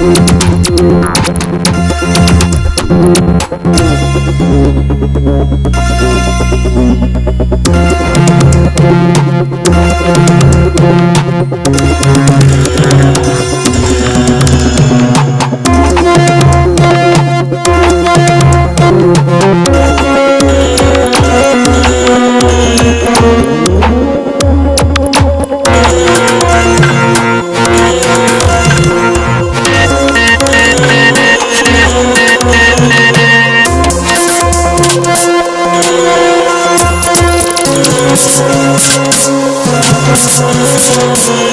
Thank I'm sorry.